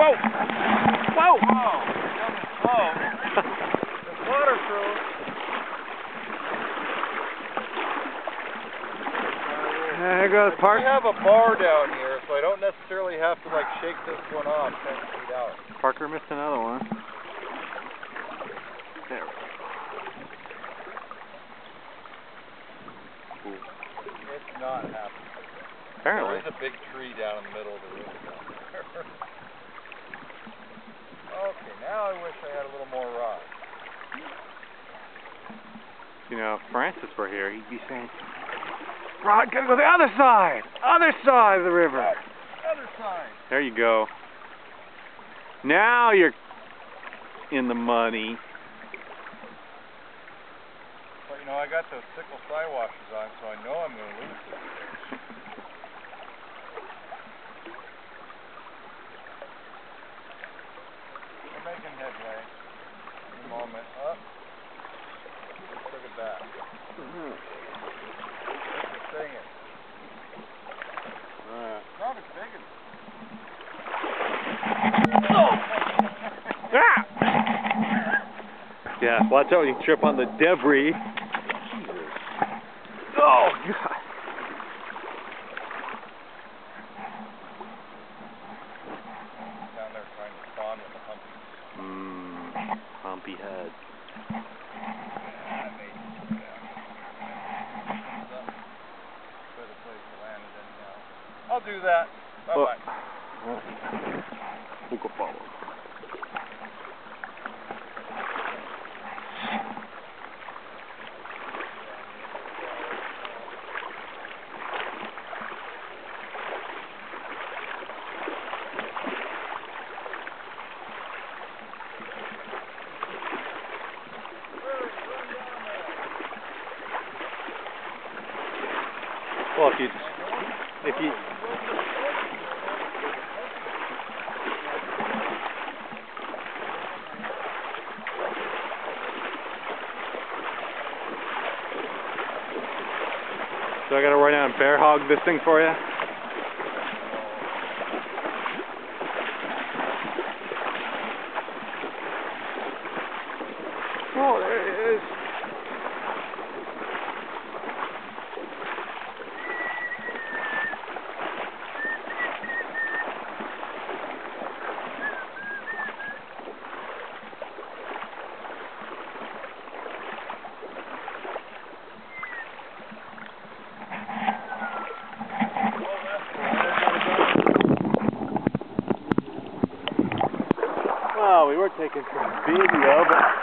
Whoa! Whoa, you're coming slow. It's waterproof. There goes I Park have a bar down here, so I don't necessarily have to like shake this one off ten feet out. Parker missed another one. There we go. It's not happening. Apparently. There's a big tree down in the middle of the room down there. okay, now I wish I had a little more rock. You know, if Francis were here, he'd be saying, Rod, gotta go the other side! Other side of the river! Other side. There you go. Now you're in the money. But you know, I got those sickle side washers on, so I know I'm going to lose this. We're making headway. In a moment. Up. Look at that. It's singing. Alright. Not as big as. Ah! Yeah, watch out, you trip on the debris. Oh, God. Down there trying to spawn with the humpy. Mmm, humpy head. Do that. Bye bye. We'll go follow. Well, if you if you, so I gotta run out and bear hog this thing for you? Oh, there it is. Well, we were taking some video, but